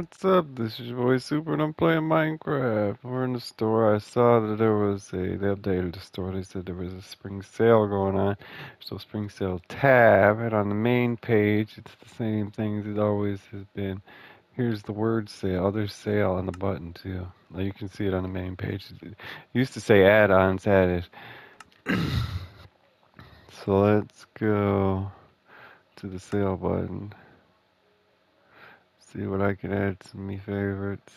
what's up? This is your boy Super and I'm playing Minecraft. We're in the store. I saw that there was a, they updated the store. They said there was a spring sale going on. So spring sale tab and on the main page it's the same thing as it always has been. Here's the word sale. There's sale on the button too. Now you can see it on the main page. It used to say add-ons added. so let's go to the sale button. See what I can add to me favorites.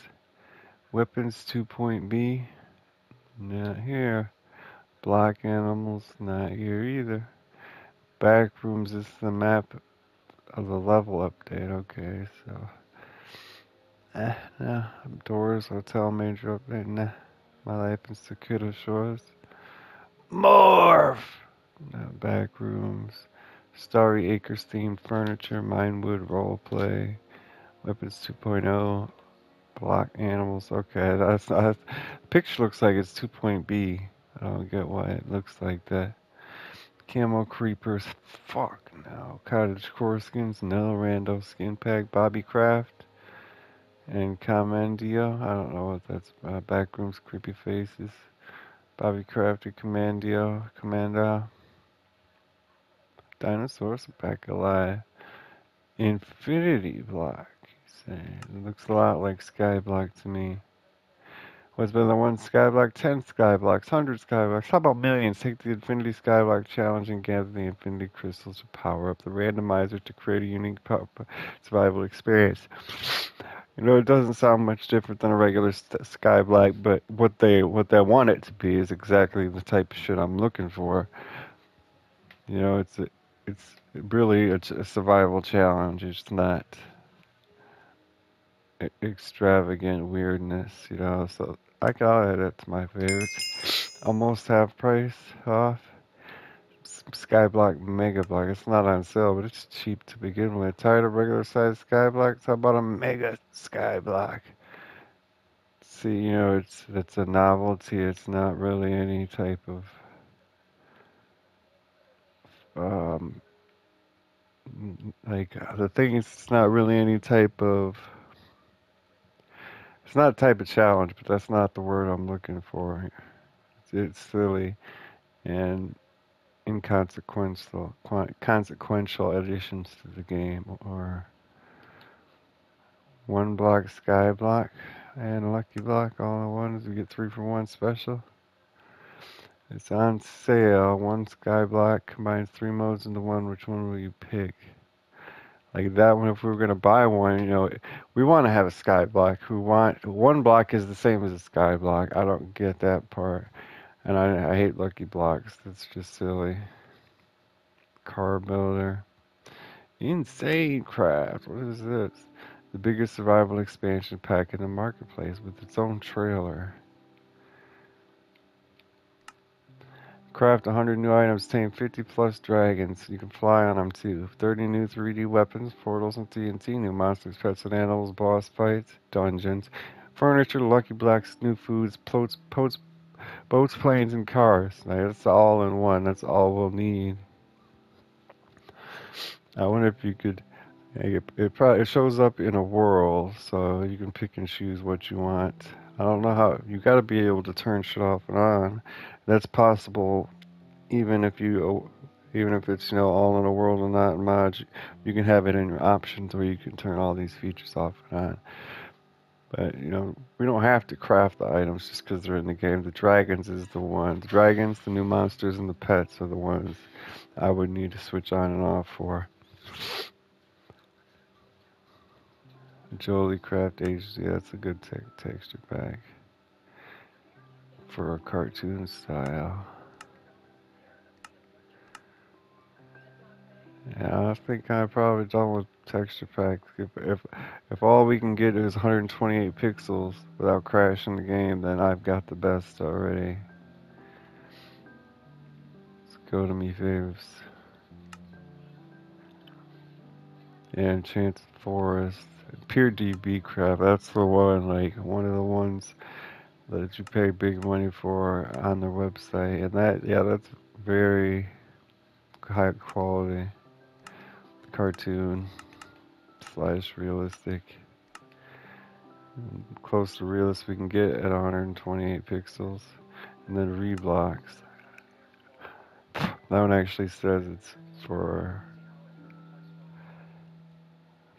Weapons 2.B, not here. Black animals, not here either. Back Backrooms is the map of the level update. Okay, so. Eh. Doors, hotel, major update. Nah. My life in Sakura Shores. Morph! No, backrooms. Starry Acres themed furniture, Minewood roleplay. Weapons 2.0, block animals. Okay, that's not. Picture looks like it's 2.B. I don't get why it looks like that. Camo creepers. Fuck no. Cottage core skins. No. Rando skin pack. Bobby Craft. And Commandio. I don't know what that's. Uh, backrooms. Creepy faces. Bobby Craft and Commandio. Commando. Dinosaurs. Back alive. Infinity block. It looks a lot like Skyblock to me. What's better than one Skyblock? Ten Skyblocks, hundred Skyblocks. How about millions? Take the Infinity Skyblock challenge and gather the Infinity Crystals to power up the randomizer to create a unique survival experience. You know, it doesn't sound much different than a regular Skyblock, but what they what they want it to be is exactly the type of shit I'm looking for. You know, it's it's really a, a survival challenge. It's not extravagant weirdness, you know. So I got it. It's my favorites. Almost half price off. Skyblock Mega Block. It's not on sale, but it's cheap to begin with. Tired of regular size Skyblocks? How about a Mega Skyblock? See, you know, it's it's a novelty. It's not really any type of um like the thing is, it's not really any type of it's not a type of challenge, but that's not the word I'm looking for. It's, it's silly and inconsequential consequential additions to the game or one block sky block and lucky block all in one is we get three for one special. It's on sale. One sky block combines three modes into one. Which one will you pick like that one if we were going to buy one you know we want to have a sky block. Who want one block is the same as a sky block. I don't get that part. And i, I hate lucky blocks. That's just silly. Car builder. Insane craft what is this? The biggest survival expansion pack in the marketplace with its own trailer Craft 100 new items, tame 50 plus dragons. You can fly on them too. 30 new 3D weapons, portals, and TNT. New monsters, pets, and animals, boss fights, dungeons, furniture, lucky blocks, new foods, boats, boats, boats planes, and cars. Now, That's all in one. That's all we'll need. I wonder if you could. It, it probably it shows up in a world, so you can pick and choose what you want. I don't know how. You got to be able to turn shit off and on. That's possible, even if you, even if it's you know all in a world and not in. You can have it in your options where you can turn all these features off and on. But you know, we don't have to craft the items just because they're in the game. The dragons is the one. The dragons, the new monsters, and the pets are the ones I would need to switch on and off for. JoliCraft Agency, that's a good te texture pack for a cartoon style. Yeah, I think I'm probably done with texture packs. If, if if all we can get is 128 pixels without crashing the game, then I've got the best already. Let's go to me faves. Yeah, Enchanted Forest. Pure BDcraft. That's the one, like, one of the ones that you pay big money for on their website. And that, yeah, that's very high quality cartoon slash realistic. close to realist we can get at 128 pixels. And then reblocks. That one actually says it's for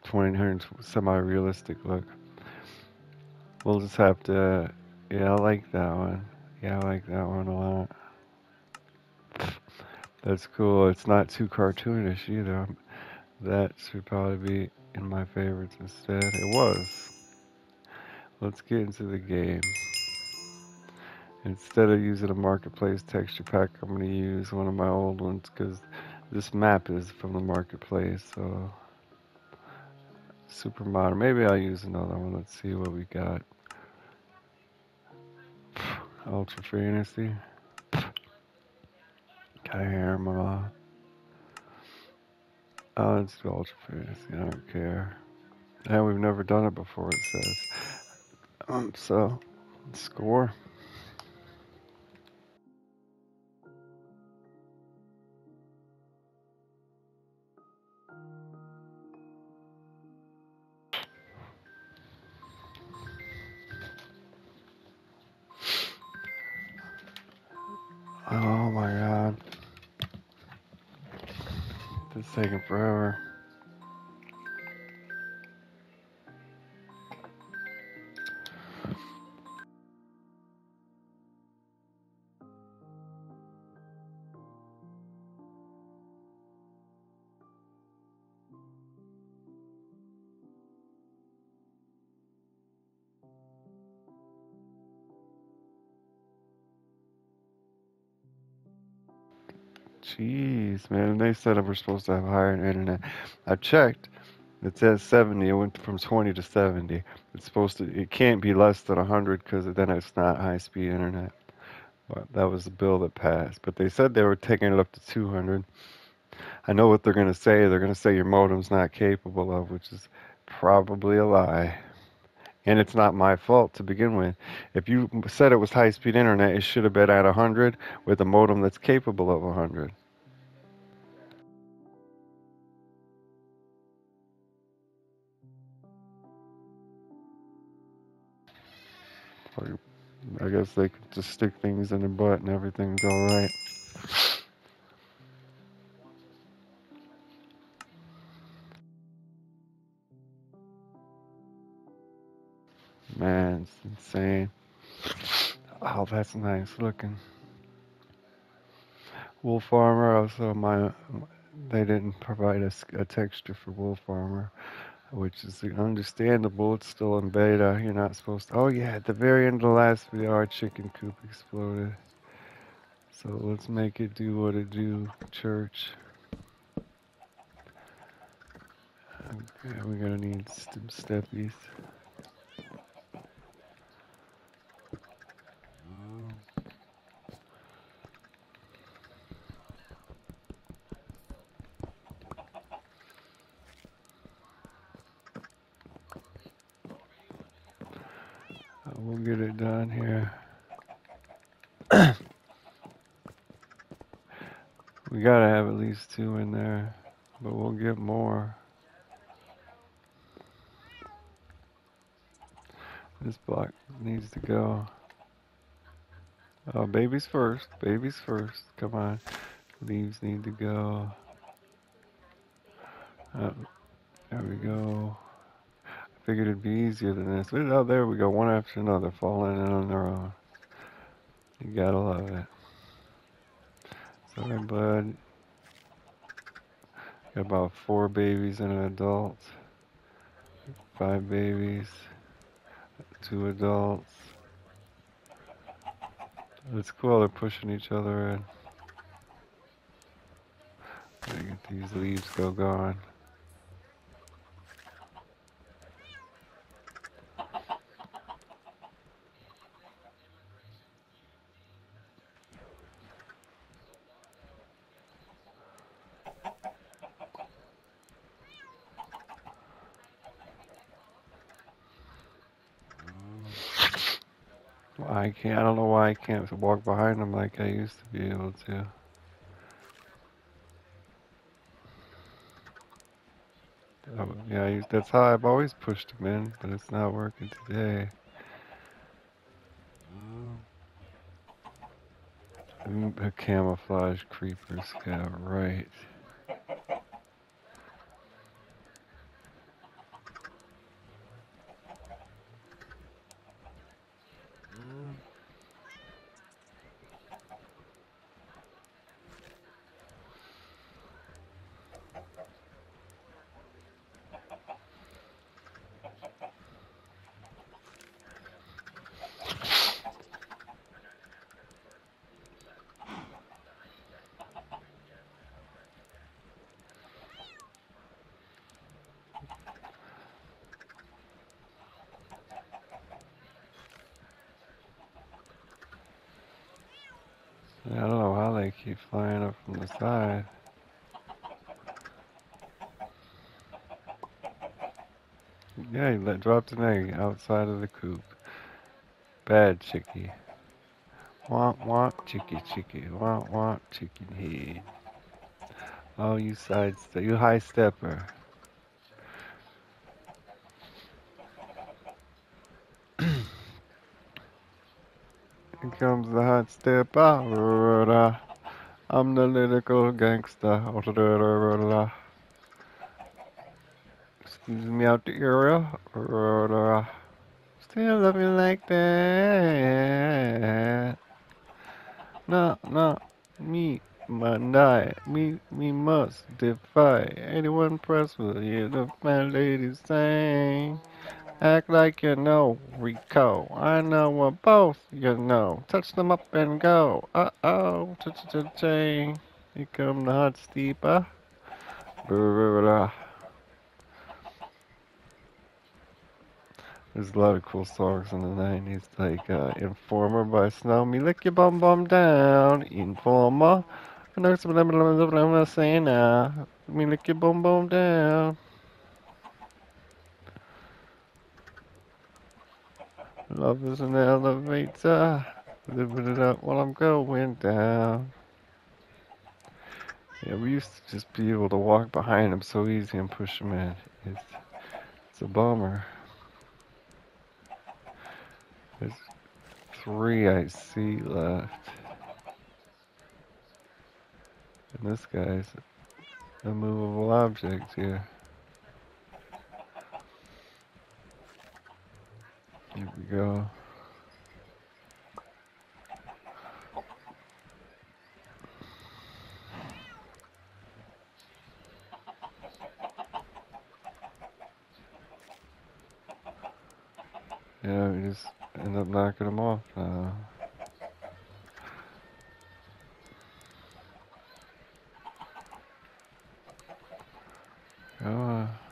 2000 semi-realistic look. We'll just have to, yeah, I like that one. Yeah, I like that one a lot. That's cool. It's not too cartoonish either. That should probably be in my favorites instead. It was. Let's get into the game. Instead of using a marketplace texture pack, I'm going to use one of my old ones because this map is from the marketplace. So super modern. Maybe I'll use another one. Let's see what we got. Ultra Fantasy. Got a hammer. Oh, let's do Ultra Fantasy. I don't care. And we've never done it before, it says. Um, so, score. Jeez, man. They said we're supposed to have higher internet. I checked. It says 70. It went from 20 to 70. It's supposed to. It can't be less than 100 because then it's not high-speed internet. But that was the bill that passed. But they said they were taking it up to 200. I know what they're going to say. They're going to say your modem's not capable of, which is probably a lie. And it's not my fault to begin with. If you said it was high speed internet, it should have been at 100 with a modem that's capable of 100. I guess they could just stick things in the butt and everything's alright. Man, it's insane. Oh, that's nice looking. Wolf armor, also my, they didn't provide us a, a texture for wolf armor, which is understandable. It's still in beta. You're not supposed to. Oh yeah, at the very end of the last video, our chicken coop exploded. So let's make it do what it do, church. Okay, we're gonna need some steppies. We'll get it done here. we gotta have at least two in there, but we'll get more. This block needs to go. Oh, babies first. Babies first. Come on. Leaves need to go. Oh, there we go. Figured it'd be easier than this. But, oh, there we go. One after another falling in on their own. You gotta love it. Sorry, bud. Got about four babies and an adult. Five babies. Two adults. It's cool they're pushing each other in. Get these leaves go gone. I can't. I don't know why I can't walk behind them like I used to be able to. Oh, yeah, he's- that's how I've always pushed them in, but it's not working today. Mm, A camouflage creeper scout, right. I don't know how they keep flying up from the side. Yeah, he let, dropped an egg outside of the coop. Bad chickie. Want, want, chickie, chickie. Want, want, chicken head. Oh, you side. You high stepper. Here comes the hot stepper. Ah, I'm the lyrical gangster. Excuse me out the area. Still love you like that. No, no, me, my night. Me, me must defy anyone press with you. The man ladies sing. Act like you know, Rico. I know what both you know. Touch them up and go. Uh oh, cha. Here come the hot stepper. There's a lot of cool songs in the 90s, like uh, Informer by Snow. Me lick your bum bum down. Informer. I know some of them I'm saying now. Me lick your bum bum down. Love is an elevator. Living it up while I'm going down. Yeah, we used to just be able to walk behind him so easy and push him in. It's, it's a bummer. There's three I see left. And this guy's a movable object here. Here we go. Yeah, we just end up knocking them off now. Come on.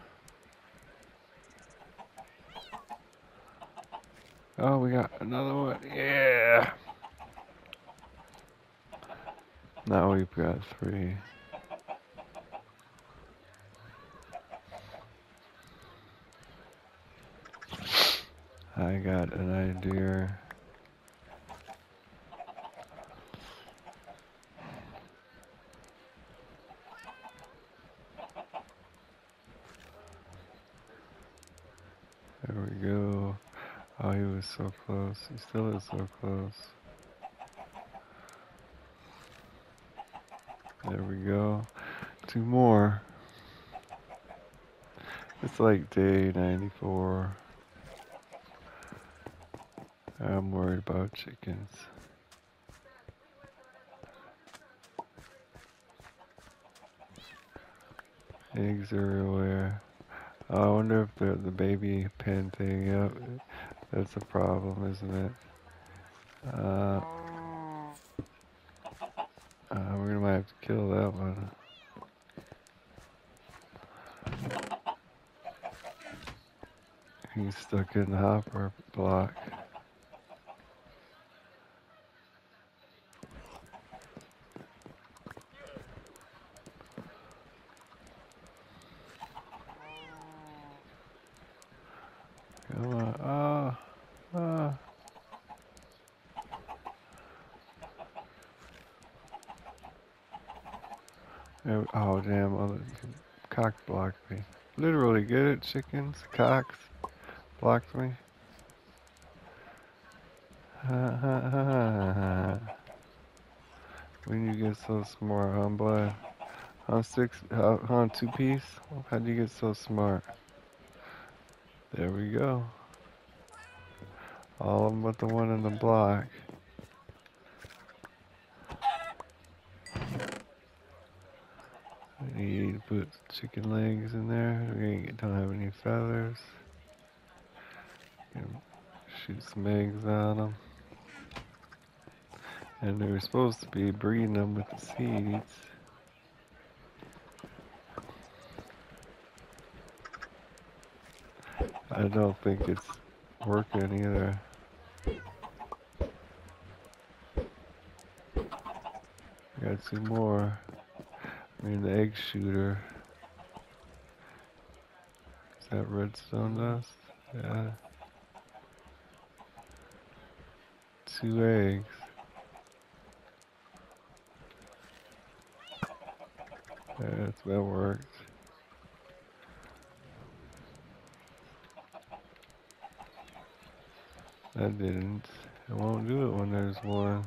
Oh, we got another one. Yeah. Now we've got three. I got an idea. There we go. Oh, he was so close. He still is so close. There we go. Two more. It's like day 94. I'm worried about chickens. Eggs are everywhere. I wonder if the the baby pen thing. Yep, that's a problem, isn't it? Uh, uh, we're gonna have to kill that one. He's stuck in the hopper block. Come on. Ah, ah. Oh, oh, damn. Oh, cock blocked me. Literally, get it? Chickens, cocks, blocked me. When you get so smart, huh, boy? Huh, six, huh, two piece? How'd you get so smart? There we go. All of them but the one in the block. We need to put chicken legs in there. We don't have any feathers. Shoot some eggs on them. And they were supposed to be breeding them with the seeds. I don't think it's working either. Got two more. The egg shooter. Is that redstone dust? Yeah. Two eggs. That's that worked. That didn't. It won't do it when there's one.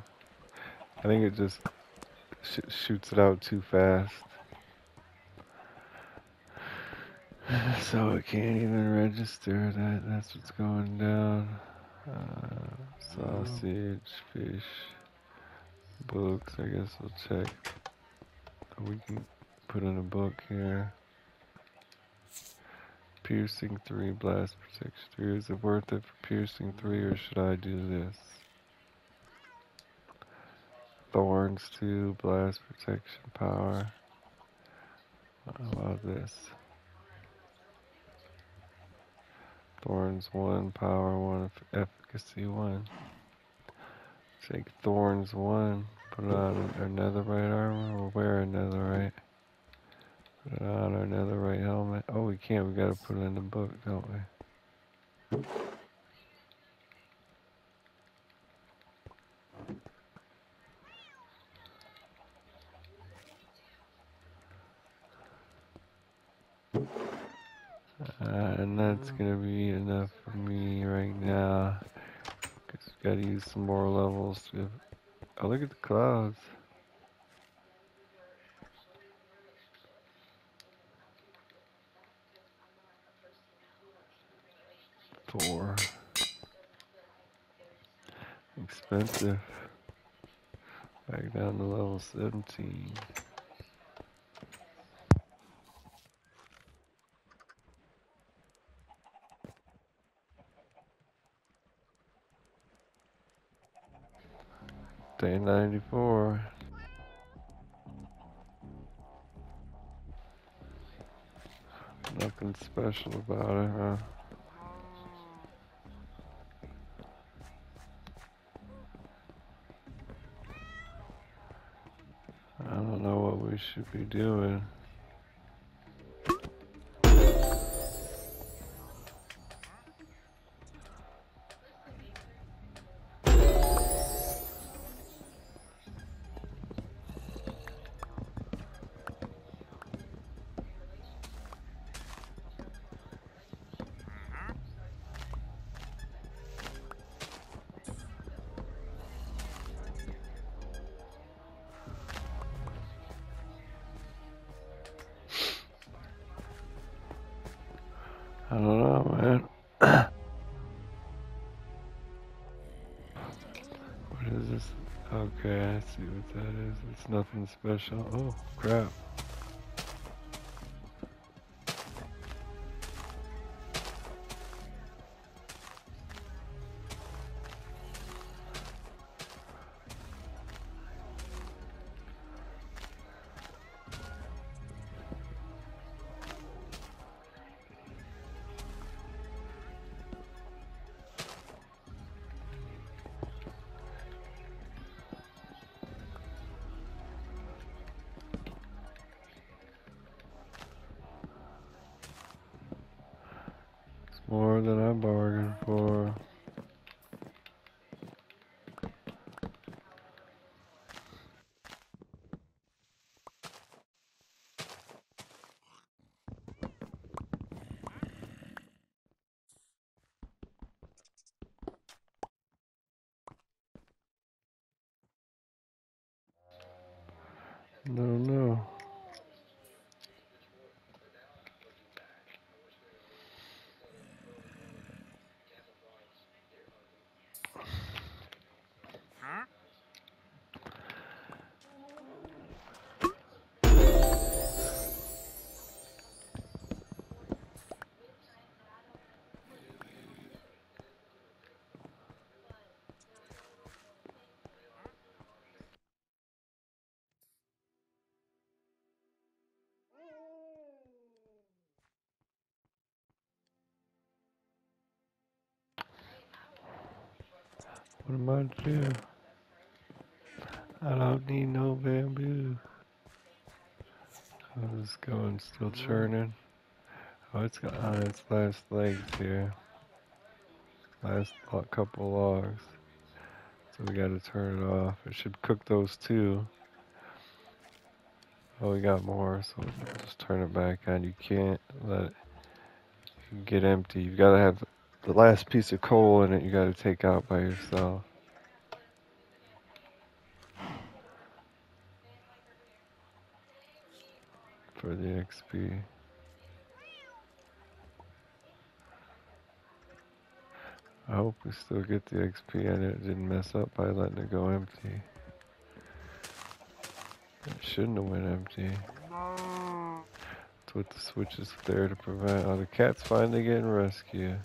I think it just sh shoots it out too fast. So it can't even register that that's what's going down. Uh, sausage, fish, books. I guess we'll check. We can put in a book here. Piercing 3, blast protection 3. Is it worth it for piercing 3 or should I do this? Thorns 2, blast protection power. I love this? Thorns 1, power 1, efficiency 1. Take Thorns 1, put on netherite armor, or wear netherite. Put on our netherite helmet. Oh, we can't. We gotta put it in the book, don't we? Uh, and that's gonna be enough for me right now. We gotta use some more levels. To... Oh, look at the clouds. Four. Expensive. Back down to level 17. Day 94. Nothing special about it, huh? I don't know what we should be doing. That is. It's nothing special. Oh, crap. What am I to do? I don't need no bamboo. How's this going? Still churning? Oh, it's got on its last legs here. Last couple logs. So we gotta turn it off. It should cook those too. Oh, we got more, so just turn it back on. You can't let it get empty. You've gotta have the last piece of coal in it you gotta take out by yourself. For the XP. I hope we still get the XP and it didn't mess up by letting it go empty. It shouldn't have went empty. That's what the switch is there to prevent. Oh, the cat's finally getting rescued.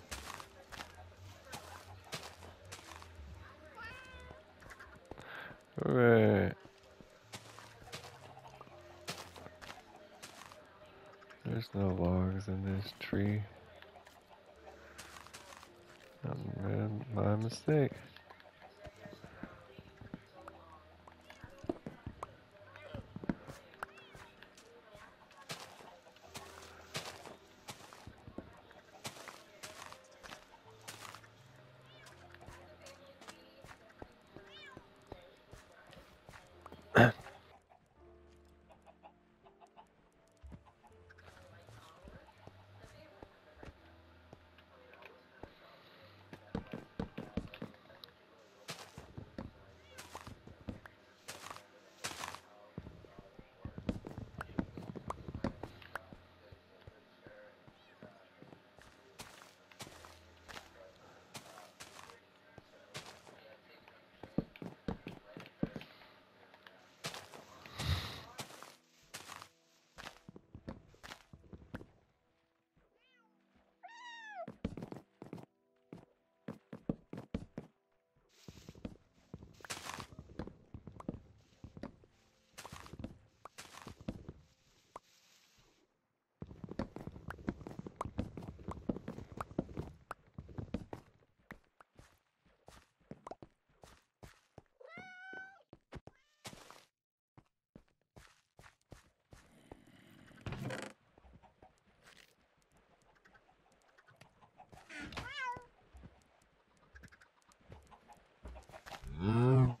There's no logs in this tree. Um, my mistake. Mm-hmm.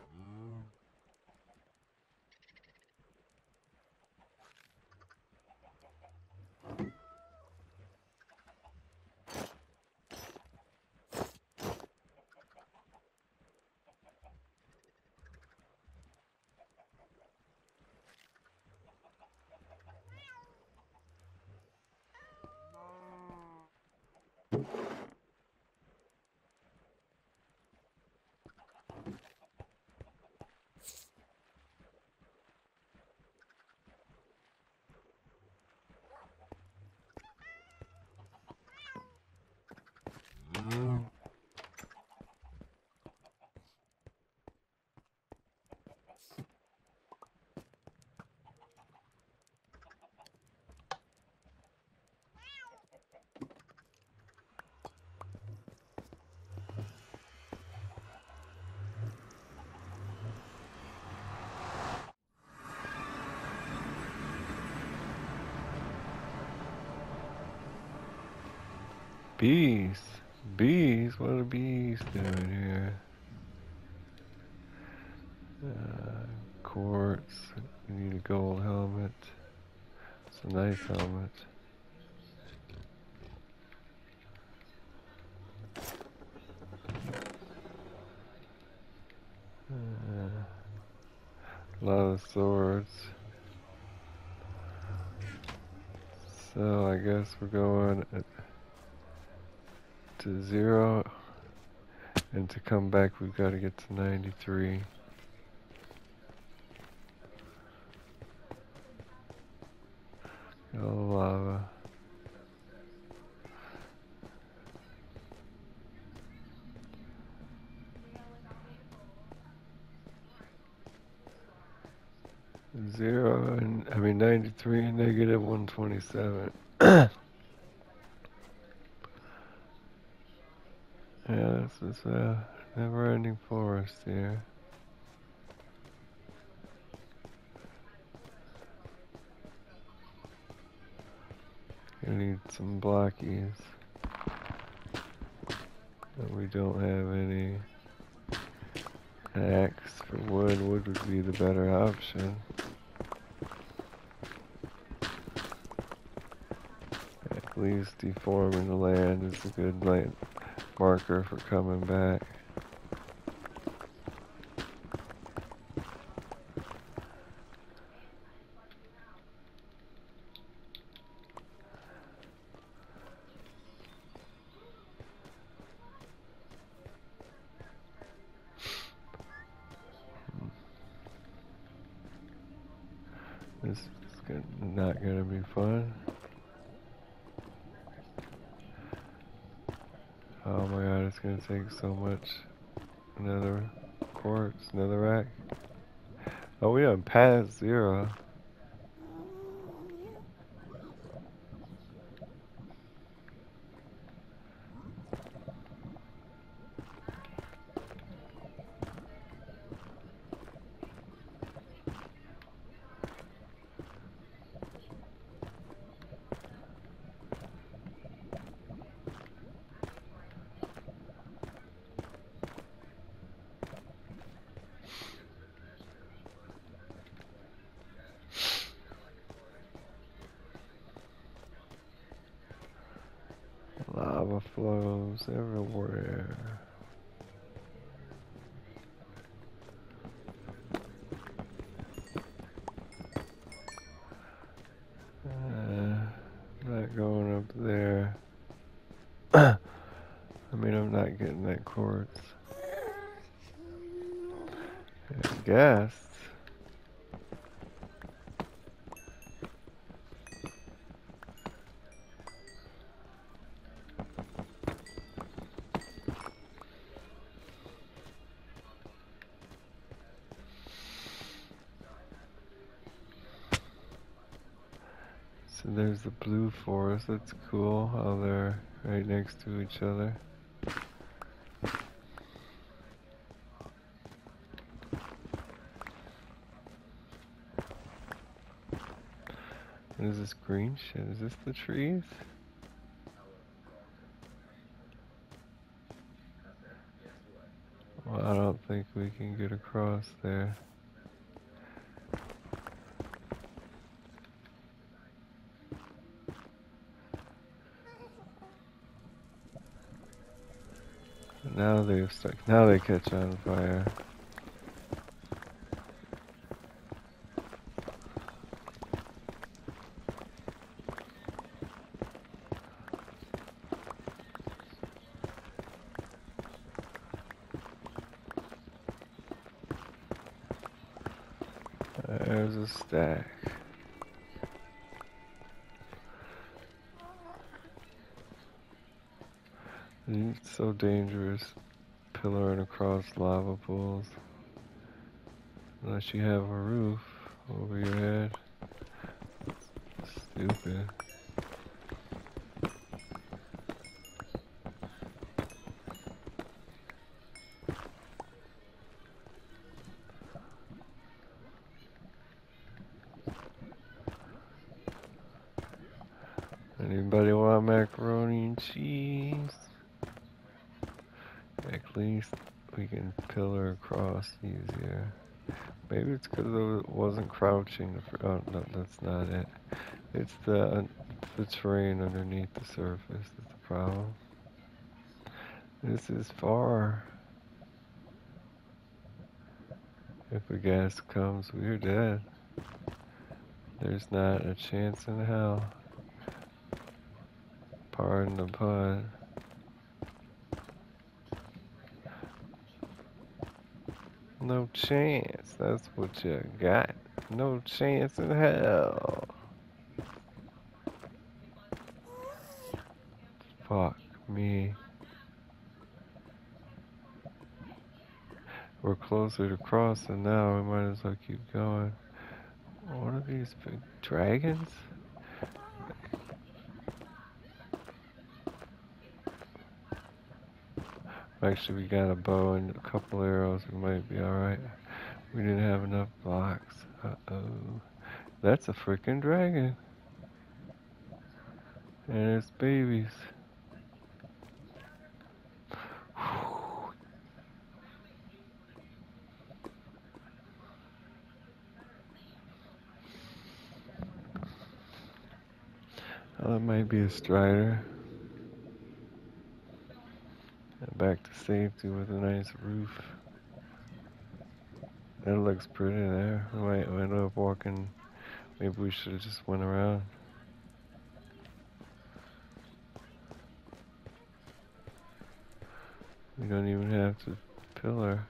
Bees. Bees? What are bees doing here? Uh, quartz. We need a gold helmet. It's a nice helmet. Uh, a lot of swords. So I guess we're going to zero and to come back we've got to get to 93. Oh, lava. Zero and I mean 93 and negative 127. yeah, this is a never-ending forest here. I need some blockies. But we don't have any axe for wood. Wood would be the better option. At least deforming the land is a good land marker for coming back. Take so much. Another quartz, netherrack. Oh, we have past zero. The blue forest, that's cool how they're right next to each other. What is this green shit? Is this the trees? Well, I don't think we can get across there. Now they're stuck. Now they catch on fire. There's a stack. It's so dangerous pillaring across lava pools. Unless you have a roof over your head. Stupid. Anybody want macaroni and cheese? At least we can pillar across easier. Maybe it's because it wasn't crouching. Oh, no, that's not it. It's the, the terrain underneath the surface that's the problem. This is far. If a ghast comes, we're dead. There's not a chance in hell. Pardon the pun. No chance. That's what you got. No chance in hell. Fuck me. We're closer to crossing now. We might as well keep going. What are these big dragons? Actually, we got a bow and a couple arrows. We might be alright. We didn't have enough blocks. Uh-oh. That's a freaking dragon. And its babies. Oh, that might be a strider back to safety with a nice roof. That looks pretty there. We might end up walking. Maybe we should have just went around. We don't even have to pillar.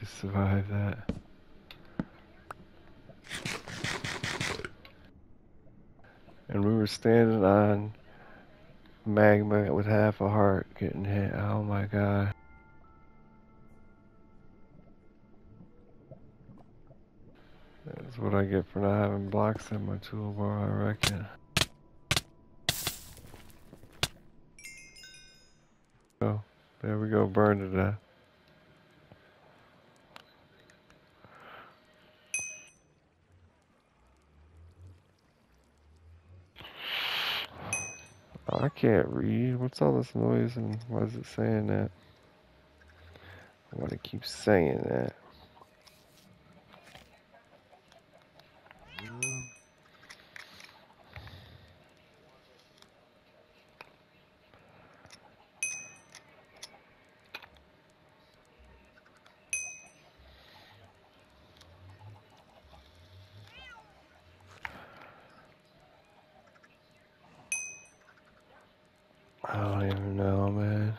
Just survived that. and we were standing on magma with half a heart getting hit. Oh my god. That's what I get for not having blocks in my toolbar, I reckon. Oh, there we go, burned to death. Oh, I can't read. What's all this noise and why is it saying that? I want to keep saying that. I don't even know, man.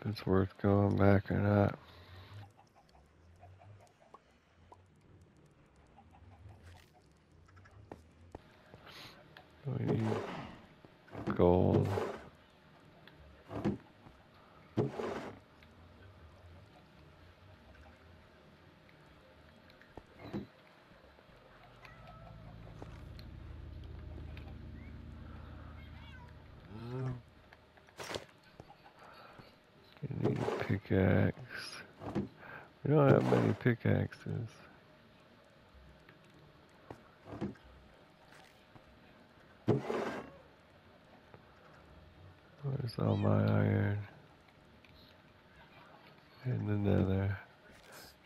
If it's worth going back or not. We need gold. You need a pickaxe. We don't have many pickaxes. Where's all my iron? In the nether.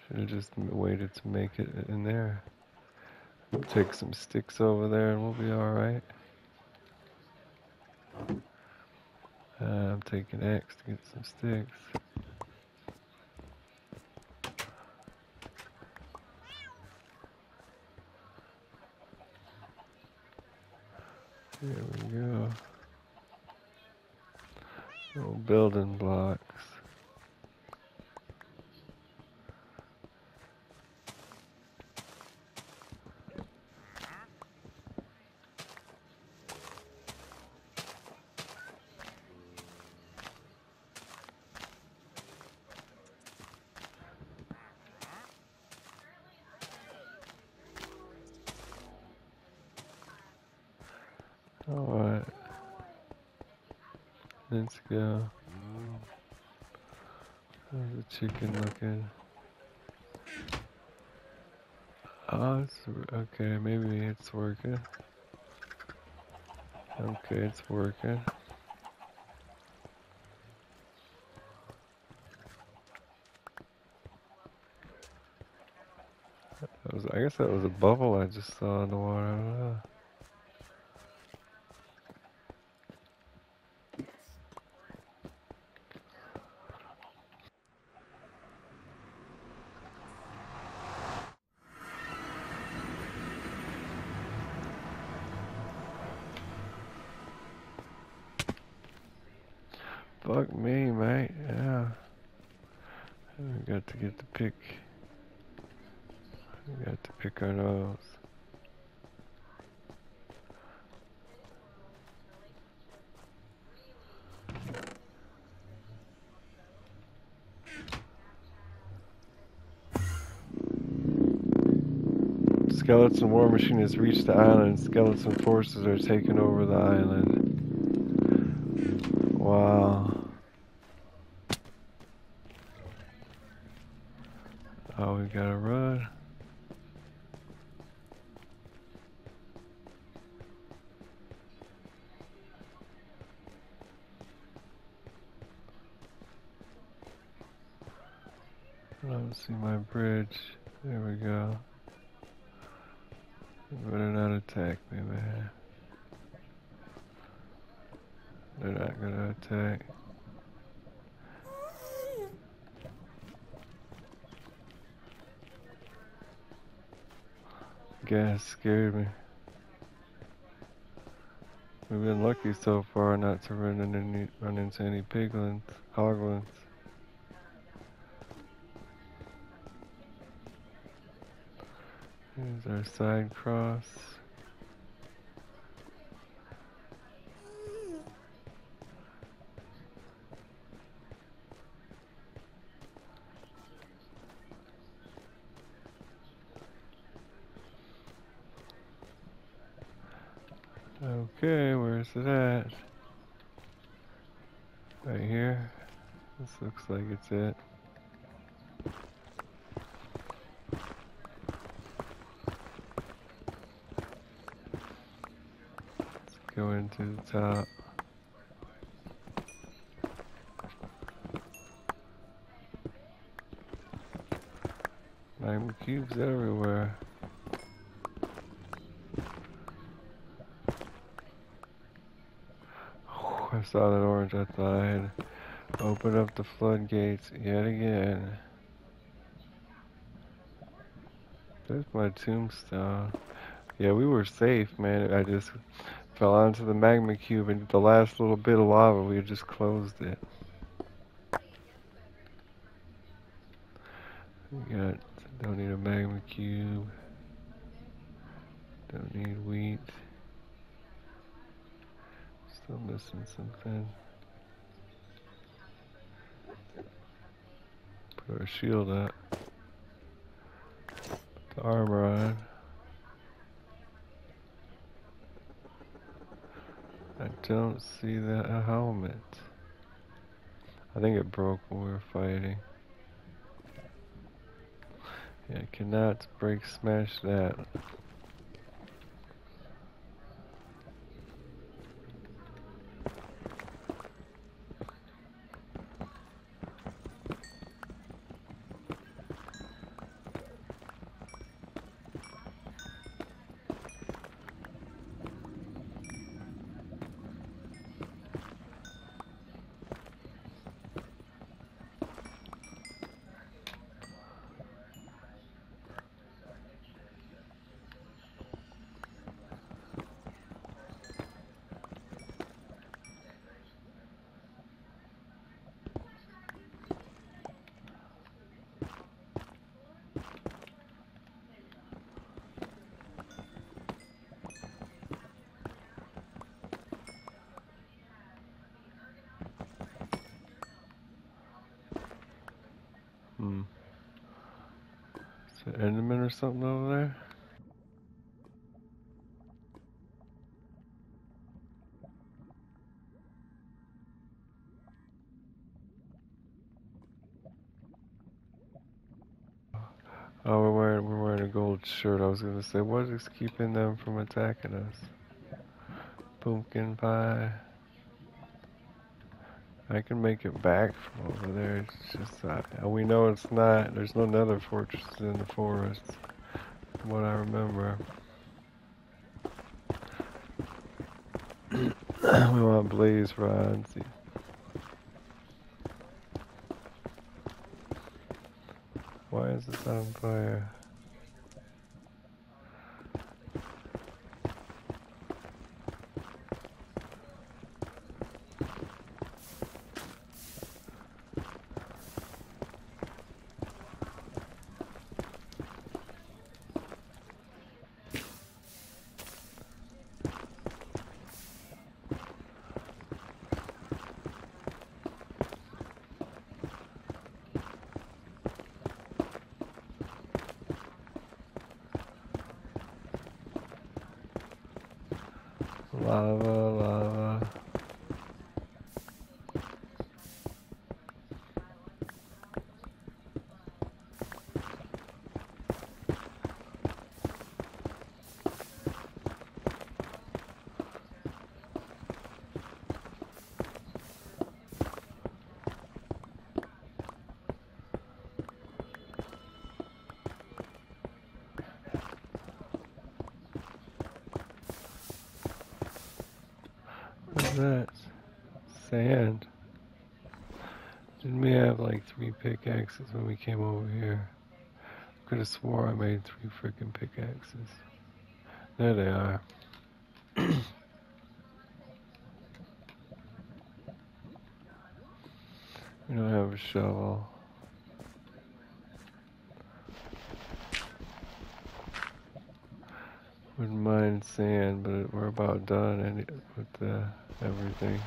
Should have just waited to make it in there. Take some sticks over there and we'll be alright. Uh, I'm taking X to get some sticks. There we go. Little building blocks. Alright. Let's go. How's the chicken looking? Oh, okay, maybe it's working. Okay, it's working. Was, I guess that was a bubble I just saw in the water. I don't know. Fuck me, mate. Yeah. Got to pick. We got to pick our nose. Skeleton war machine has reached the island. Skeleton forces are taking over the island. Wow. Oh, we gotta run. I don't see my bridge. There we go. Better not attack me, man. They're not gonna attack. Ghast scared me. We've been lucky so far not to run, into any, run into any piglins, hoglins. Here's our side cross. Okay, where's it at? Right here. This looks like it's it. Let's go into the top. Magma cubes everywhere. I saw that orange. I thought I up the floodgates yet again. There's my tombstone. Yeah, we were safe, man. I just fell onto the magma cube and the last little bit of lava, we just closed it. We got, don't need a magma cube. Don't need wheat. Still missing something. Put our shield. Put the armor on. I don't see that helmet. I think it broke when we were fighting. Yeah, I cannot break smash that. Enderman or something over there? Oh, we're wearing we're wearing a gold shirt. I was gonna say, what is keeping them from attacking us? Pumpkin pie. I can make it back from over there. It's just uh, we know it's not. There's no nether fortress in the forest, from what I remember. we want blaze rods. Why is this on fire? Lava, lava. What's that? Sand. Didn't we have like three pickaxes when we came over here? Could have swore I made three freaking pickaxes. There they are. we don't have a shovel. Wouldn't mind sand, but we're about done with uh, everything.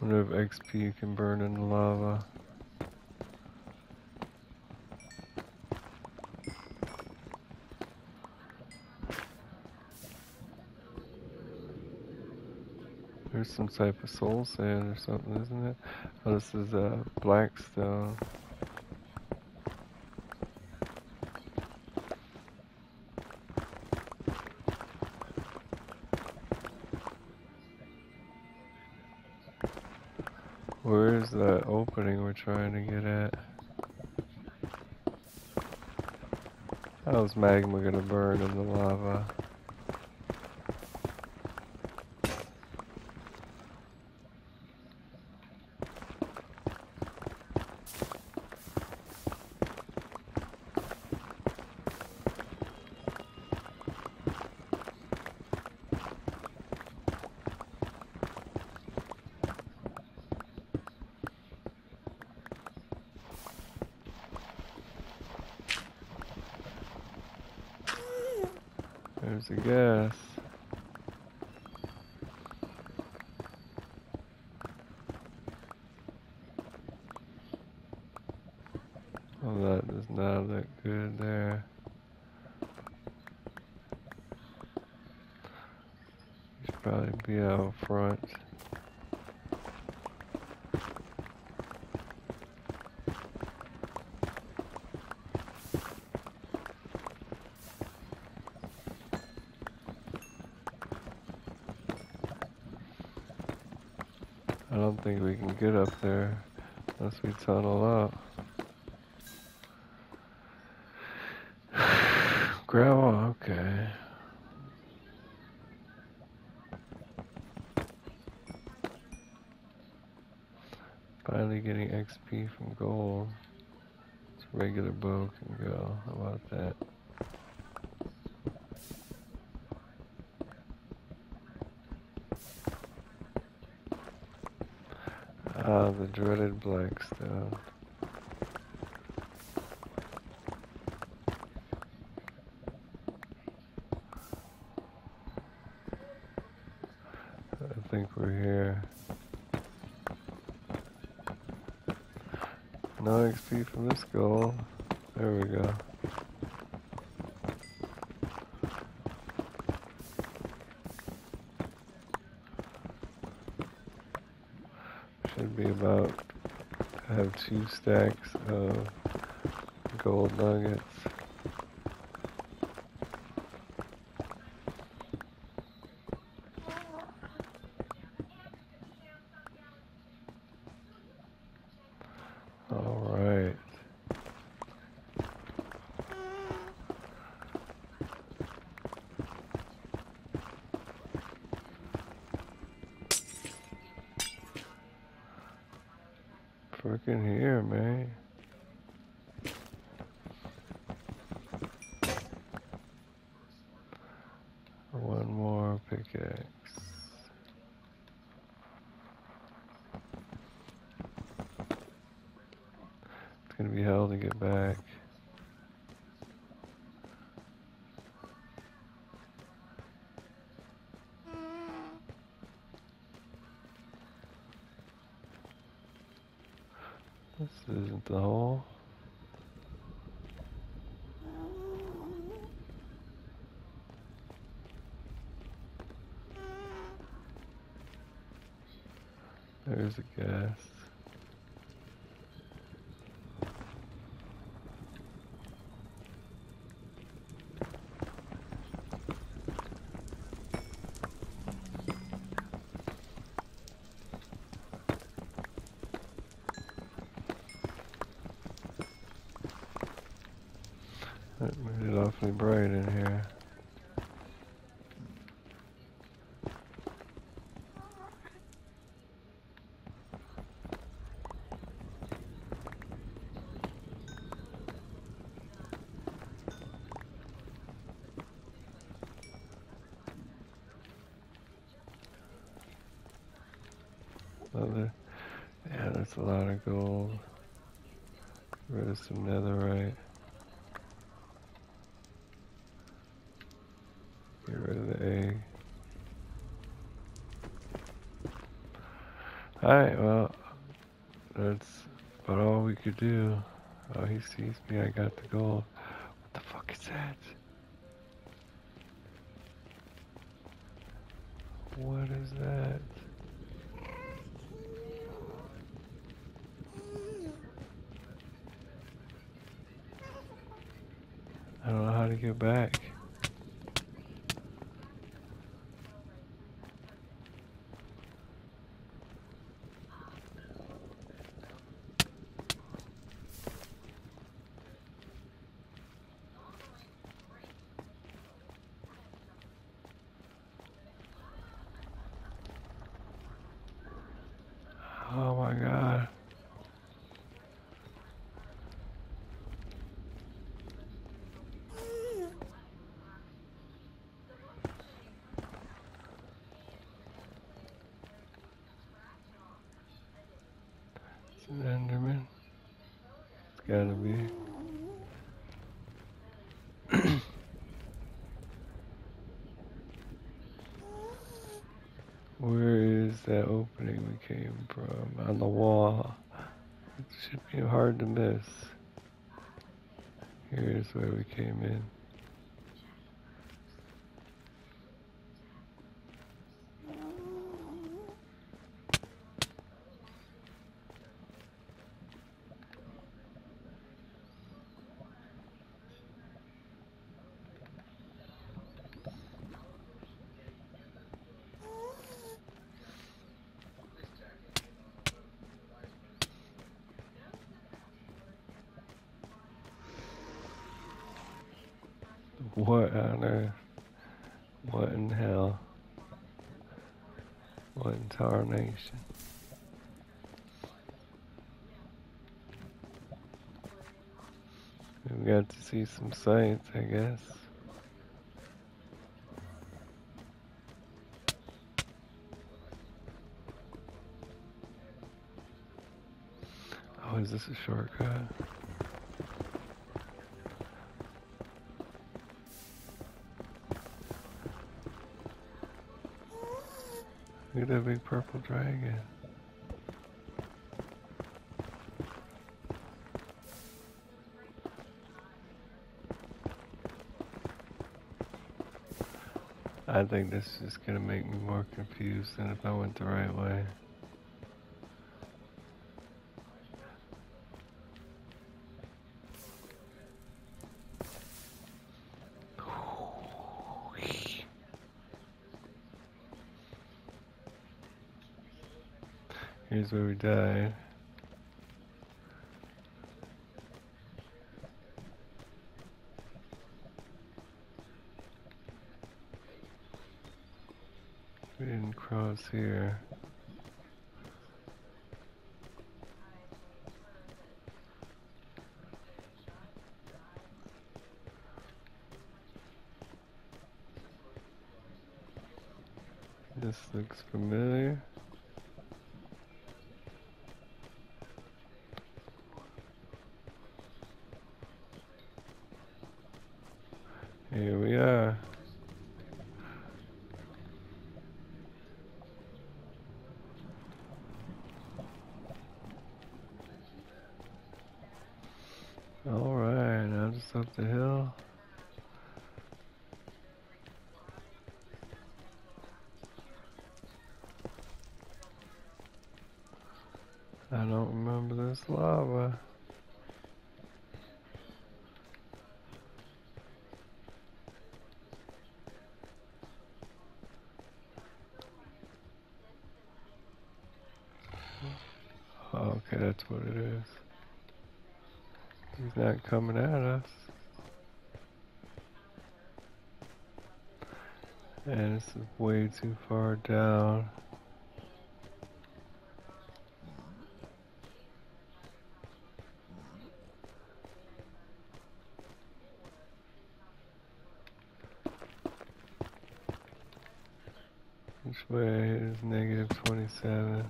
Wonder if XP can burn in the lava. There's some type of soul sand or something, isn't it? Oh, this is uh, blackstone. Where's the opening we're trying to get at? How's magma gonna burn in the lava? There's the ghast. Oh, that does not look good there. Should probably be out front. I don't think we can get up there unless we tunnel up. Gravel, okay. Finally getting XP from gold. This regular bow can go. How about that? Ah, the dreaded blackstone. think we're here. No XP from this goal. There we go. Should be about to have two stacks of gold nuggets. All right. Freaking here, man. One more pickaxe. It's gonna be hell to get back. This isn't the hole. There's a ghast. It made it awfully bright in here. Another, yeah, that's a lot of gold. Get rid of some netherite. Get rid of the egg. Alright, well, that's about all we could do. Oh, he sees me, I got the gold. What the fuck is that? What is that? Get back. Oh my god. It's an Enderman. It's gotta be. Where is that opening we came from? On the wall. It should be hard to miss. Here's where we came in. What on earth? What in hell? What in tarnation? We got to see some sights, I guess. Oh, is this a shortcut? Look at that big purple dragon. I think this is gonna make me more confused than if I went the right way. Here's where we died. We didn't cross here. Here we are. Alright, now just up the hill. I don't remember this lava. Okay, that's what it is. He's not coming at us. And this is way too far down. Which way is negative 27?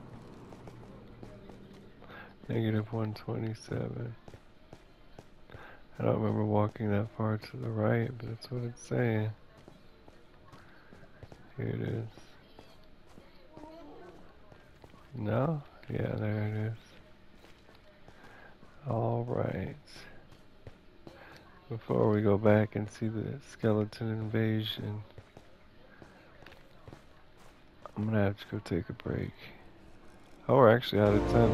Negative 127. I don't remember walking that far to the right, but that's what it's saying. Here it is. No? Yeah, there it is. Alright. Before we go back and see the skeleton invasion, I'm gonna have to go take a break. Oh, we're actually out of time.